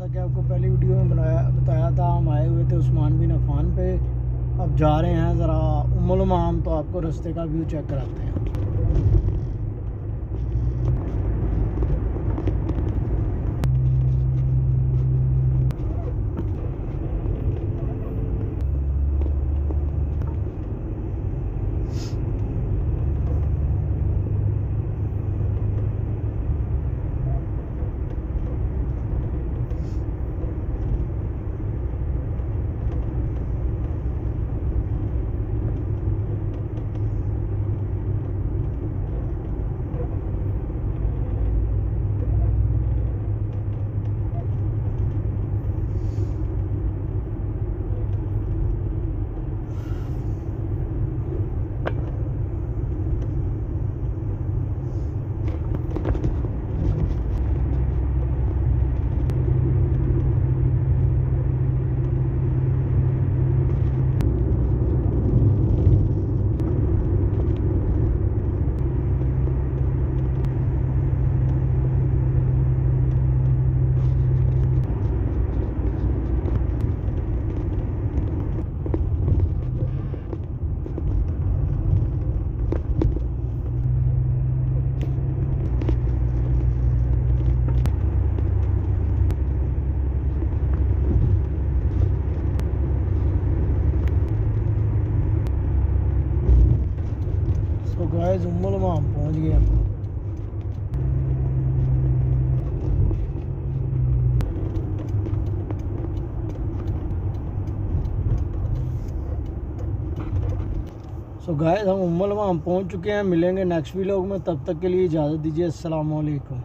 जैसा कि आपको पहली वीडियो में बनाया, बताया था, हम आए हुए थे उस्मान बिन अफान पे। अब जा रहे हैं, ज़रा उमुलमाम तो आपको रास्ते का व्यू चेक कराते हैं। तो गाइस उमुलमाम पहुँच गए हम। सो गाइस हम उम्मलमाम पहुँच चुके हैं, मिलेंगे नेक्स्ट वीलॉग में, तब तक के लिए इजाज़त दीजिए अस्सलाम वालेकुम